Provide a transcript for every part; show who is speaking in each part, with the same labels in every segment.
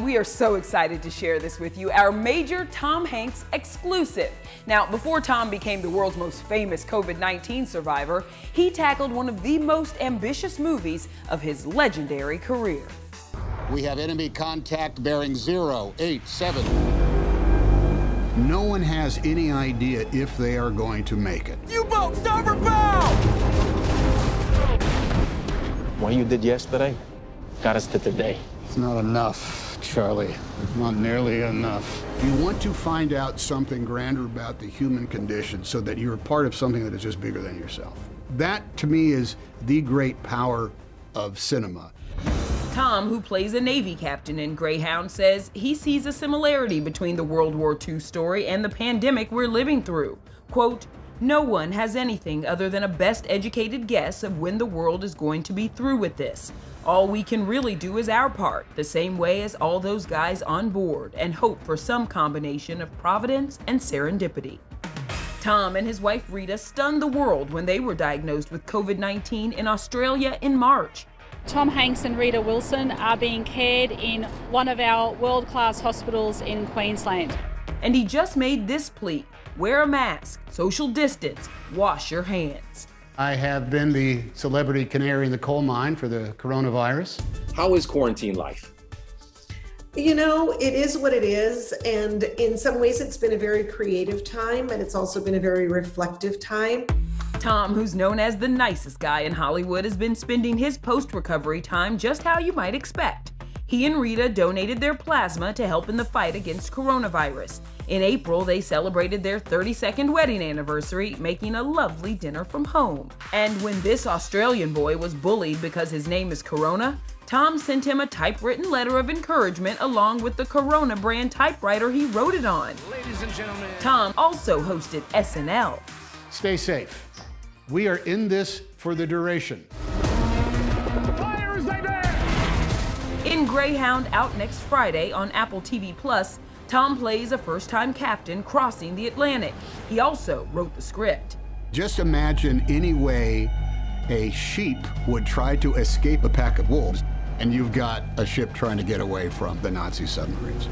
Speaker 1: We are so excited to share this with you, our major Tom Hanks exclusive. Now, before Tom became the world's most famous COVID 19 survivor, he tackled one of the most ambitious movies of his legendary career.
Speaker 2: We have enemy contact bearing 087.
Speaker 3: No one has any idea if they are going to make it.
Speaker 4: U-boat, starboard bow!
Speaker 5: What you did yesterday got us to today.
Speaker 2: It's not enough. Charlie. Not nearly enough.
Speaker 3: You want to find out something grander about the human condition so that you're part of something that is just bigger than yourself. That, to me, is the great power of cinema.
Speaker 1: Tom, who plays a Navy captain in Greyhound, says he sees a similarity between the World War II story and the pandemic we're living through. Quote, no one has anything other than a best educated guess of when the world is going to be through with this. All we can really do is our part, the same way as all those guys on board, and hope for some combination of providence and serendipity. Tom and his wife Rita stunned the world when they were diagnosed with COVID 19 in Australia in March.
Speaker 6: Tom Hanks and Rita Wilson are being cared in one of our world class hospitals in Queensland.
Speaker 1: And he just made this plea wear a mask, social distance, wash your hands.
Speaker 3: I have been the celebrity canary in the coal mine for the coronavirus.
Speaker 5: How is quarantine life?
Speaker 7: You know, it is what it is. And in some ways, it's been a very creative time, and it's also been a very reflective time.
Speaker 1: Tom, who's known as the nicest guy in Hollywood, has been spending his post recovery time just how you might expect. He and Rita donated their plasma to help in the fight against coronavirus. In April, they celebrated their 32nd wedding anniversary, making a lovely dinner from home. And when this Australian boy was bullied because his name is Corona, Tom sent him a typewritten letter of encouragement along with the Corona brand typewriter he wrote it on.
Speaker 4: Ladies and gentlemen.
Speaker 1: Tom also hosted SNL.
Speaker 3: Stay safe. We are in this for the duration.
Speaker 1: In Greyhound, out next Friday on Apple TV Plus, Tom plays a first time captain crossing the Atlantic. He also wrote the script.
Speaker 3: Just imagine any way a sheep would try to escape a pack of wolves, and you've got a ship trying to get away from the Nazi submarines.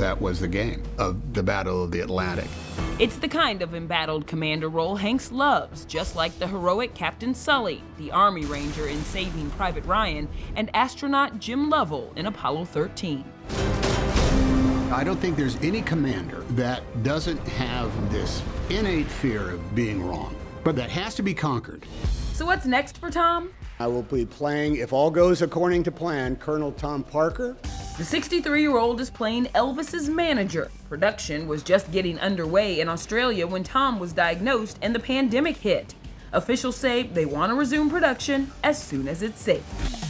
Speaker 3: That was the game of the Battle of the Atlantic.
Speaker 1: It's the kind of embattled commander role Hanks loves, just like the heroic Captain Sully, the Army Ranger in Saving Private Ryan, and astronaut Jim Lovell in Apollo 13.
Speaker 3: I don't think there's any commander that doesn't have this innate fear of being wrong, but that has to be conquered.
Speaker 1: So, what's next for Tom?
Speaker 3: I will be playing, if all goes according to plan, Colonel Tom Parker.
Speaker 1: The 63 year old is playing Elvis's manager. Production was just getting underway in Australia when Tom was diagnosed and the pandemic hit. Officials say they want to resume production as soon as it's safe.